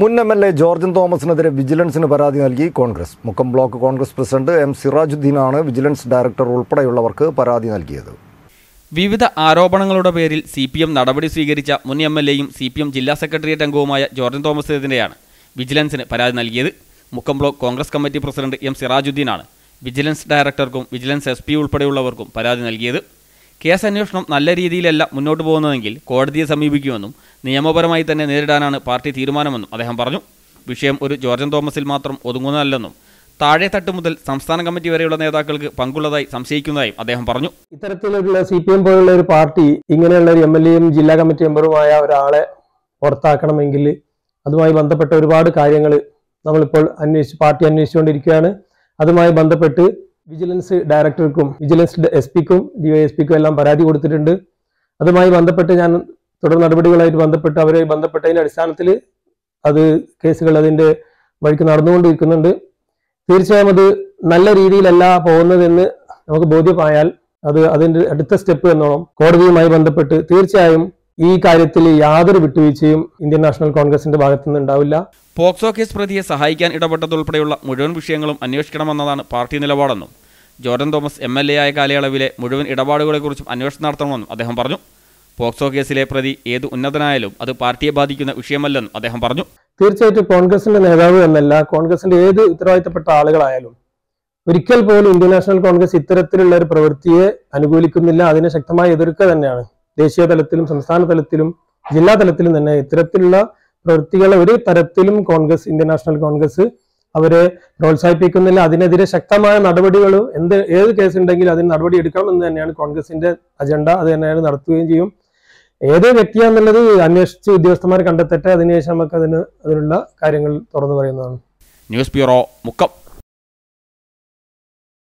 മുൻ M L A ജോർജൻ തോമസിനെതിരെ വിജിലൻസിന് പരാതി നൽകി Congress. Mukkam block Congress president M സിറാജുദ്ദീനാണ് vigilance director ഉൾപ്പെടെയുള്ളവർക്ക് പരാതി നൽകിയത്. വിവിധ ആരോപണങ്ങളുടെ പേരിൽ സി പി എം നടപടി സ്വീകരിച്ച മുൻ എം എൽ എയും സി പി എം ജില്ലാ സെക്രട്ടേറിയറ്റ് അംഗവുമായ ജോർജൻ തോമസിനെതിരെയാണ് വിജിലൻസിന് പരാതി നൽകിയത്. Mukkam block Congress committee president M സിറാജുദ്ദീനാണ് vigilance ഡയറക്ടർക്കും വിജിലൻസ് എസ് പി ഉൾപ്പെടെയുള്ളവർക്കും പരാതി നൽകിയത്. കേസ് അന്വേഷണം നല്ല രീതിയിലല്ല മുന്നോട്ട് പോകുന്നതെങ്കിൽ കോടതിയെ സമീപിക്കുമെന്നും നിയമപരമായി തന്നെ നേരിടാനാണ് പാർട്ടി തീരുമാനമെന്നും അദ്ദേഹം പറഞ്ഞു. വിഷയം ഒരു ജോർജൻ തോമസിൽ മാത്രം ഒതുങ്ങുന്നതല്ലെന്നും താഴെ തട്ട് മുതൽ സംസ്ഥാന കമ്മിറ്റി വരെയുള്ള നേതാക്കൾക്ക് പങ്കുള്ളതായി സംശയിക്കുന്നതായും അദ്ദേഹം പറഞ്ഞു. ഇത്തരത്തിലുള്ള സി പി എം പോലുള്ള ഒരു പാർട്ടി ഇങ്ങനെയുള്ള ഒരു എം എൽ എയും ജില്ലാ കമ്മിറ്റി മെമ്പറുമായ ഒരാളെ പുറത്താക്കണമെങ്കിൽ അതുമായി ബന്ധപ്പെട്ട ഒരുപാട് കാര്യങ്ങൾ നമ്മളിപ്പോൾ അന്വേഷിച്ച് പാർട്ടി അന്വേഷിച്ചുകൊണ്ടിരിക്കുകയാണ്. അതുമായി ബന്ധപ്പെട്ട് വിജിലൻസ് ഡയറക്ടർക്കും വിജിലൻസ് എസ് പിക്കും ഡിവൈഎസ് പിക്കും എല്ലാം പരാതി കൊടുത്തിട്ടുണ്ട്. അതുമായി ബന്ധപ്പെട്ട് ഞാൻ തുടർ നടപടികളായിട്ട് ബന്ധപ്പെട്ട് അവരെ ബന്ധപ്പെട്ടതിന്റെ അടിസ്ഥാനത്തിൽ അത് കേസുകൾ അതിന്റെ വഴിക്ക് നടന്നുകൊണ്ടിരിക്കുന്നുണ്ട്. തീർച്ചയായും അത് നല്ല രീതിയിലല്ല പോകുന്നതെന്ന് നമുക്ക് ബോധ്യമായാൽ അത് അതിന്റെ അടുത്ത സ്റ്റെപ്പ് എന്നോണം കോടതിയുമായി ബന്ധപ്പെട്ട് തീർച്ചയായും ഈ കാര്യത്തിൽ യാതൊരു വിട്ടുവീഴ്ചയും ഇന്ത്യൻ നാഷണൽ കോൺഗ്രസിന്റെ ഭാഗത്തു നിന്നുണ്ടാവില്ല പോക്സോ കേസ് പ്രതിയെ സഹായിക്കാൻ ഇടപെട്ടതുൾപ്പെടെയുള്ള മുഴുവൻ വിഷയങ്ങളും അന്വേഷിക്കണമെന്നതാണ് party നിലപാടെന്നും Jordan Thomas M L A ആയ കാലയളവിലെ മുഴുവൻ ഇടപാടുകളെക്കുറിച്ചും അന്വേഷണം നടത്തണമെന്നും അദ്ദേഹം പറഞ്ഞു. പോക്സോ കേസിലെ പ്രതി ഏത് ഉന്നതനായാലും അത് പാർട്ടിയെ ബാധിക്കുന്ന വിഷയമല്ലെന്നും അദ്ദേഹം പറഞ്ഞു. തീർച്ചയായിട്ടും കോൺഗ്രസിന്റെ നേതാവ് എന്നല്ല കോൺഗ്രസിന്റെ ഏത് ഉത്തരവാദിത്തപ്പെട്ട ആളുകളായാലും ഒരിക്കൽ പോലും ഇന്ത്യൻ നാഷണൽ കോൺഗ്രസ് ഇത്തരത്തിലുള്ള ഒരു പ്രവൃത്തിയെ അനുകൂലിക്കുന്നില്ല അതിനെ ശക്തമായി എതിർക്കുക തന്നെയാണ്. ദേശീയ തലത്തിലും സംസ്ഥാന തലത്തിലും ജില്ലാ തലത്തിലും തന്നെ ഇത്തരത്തിലുള്ള പ്രവൃത്തികളെ ഒരു തരത്തിലും കോൺഗ്രസ് ഇന്ത്യൻ നാഷണൽ കോൺഗ്രസ് അവരെ പ്രോത്സാഹിപ്പിക്കുന്നില്ല. അതിനെതിരെ ശക്തമായ നടപടികൾ എന്ത് ഏത് കേസ് ഉണ്ടെങ്കിലും അതിന് നടപടി എടുക്കണം എന്ന് തന്നെയാണ് കോൺഗ്രസിന്റെ അജണ്ട അത് തന്നെയാണ് നടത്തുകയും ചെയ്യും. ഏത് വ്യക്തിയാന്നുള്ളത് അന്വേഷിച്ച് ഉദ്യോഗസ്ഥന്മാർ കണ്ടെത്തട്ടെ. അതിനുശേഷം നമുക്ക് അതിന് അതിനുള്ള കാര്യങ്ങൾ തുറന്നു പറയുന്നതാണ്. News bureau Mukkam.